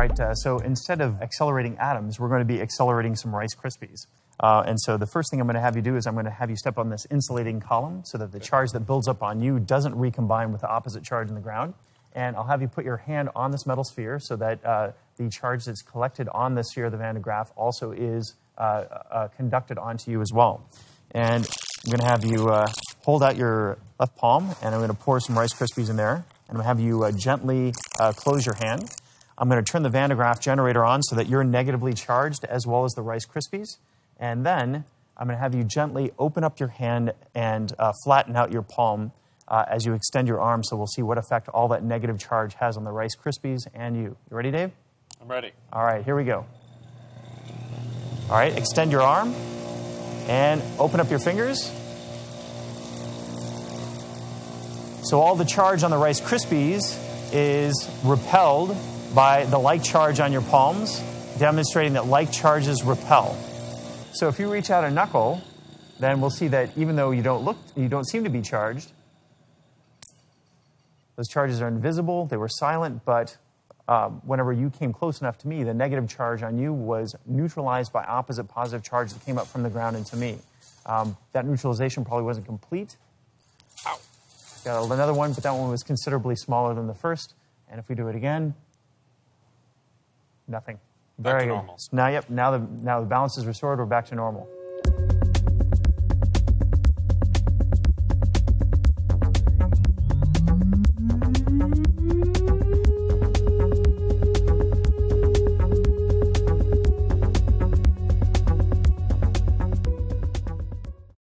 right, uh, so instead of accelerating atoms, we're going to be accelerating some Rice Krispies. Uh, and so the first thing I'm going to have you do is I'm going to have you step on this insulating column so that the charge that builds up on you doesn't recombine with the opposite charge in the ground. And I'll have you put your hand on this metal sphere so that uh, the charge that's collected on the sphere of the Van de Graaff also is uh, uh, conducted onto you as well. And I'm going to have you uh, hold out your left palm, and I'm going to pour some Rice Krispies in there. And I'm going to have you gently close your hand. I'm going to turn the Van de Graaff generator on so that you're negatively charged as well as the Rice Krispies. And then I'm going to have you gently open up your hand and uh, flatten out your palm uh, as you extend your arm. So we'll see what effect all that negative charge has on the Rice Krispies and you. You ready, Dave? I'm ready. All right, here we go. All right, extend your arm and open up your fingers. So all the charge on the Rice Krispies is repelled by the like charge on your palms, demonstrating that like charges repel. So if you reach out a knuckle, then we'll see that even though you don't look, you don't seem to be charged, those charges are invisible, they were silent, but um, whenever you came close enough to me, the negative charge on you was neutralized by opposite positive charge that came up from the ground into me. Um, that neutralization probably wasn't complete. Ow. Got another one, but that one was considerably smaller than the first. And if we do it again, nothing. Back Very to good. normal. Now, yep. Now the now the balance is restored. We're back to normal.